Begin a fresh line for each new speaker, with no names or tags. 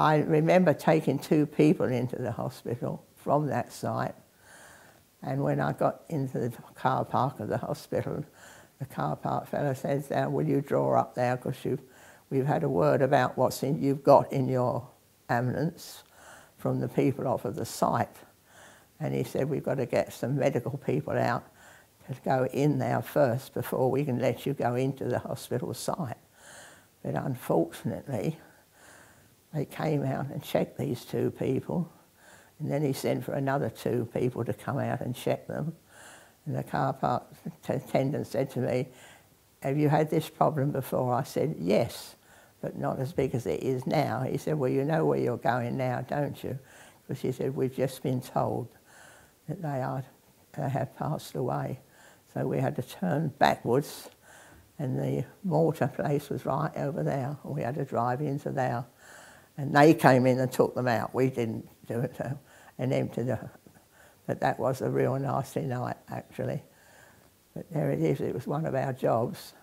I remember taking two people into the hospital from that site. And when I got into the car park of the hospital, the car park fellow says, uh, will you draw up there because we've had a word about what's in, you've got in your ambulance from the people off of the site. And he said, we've got to get some medical people out to go in there first before we can let you go into the hospital site. But unfortunately, they came out and checked these two people. And then he sent for another two people to come out and check them. And the car park attendant said to me, have you had this problem before? I said, yes, but not as big as it is now. He said, well, you know where you're going now, don't you? Because he said, we've just been told that they, are, they have passed away. So we had to turn backwards and the mortar place was right over there. We had to drive into there. And they came in and took them out. We didn't do it so, and empty the... But that was a real nasty night, actually. But there it is. It was one of our jobs.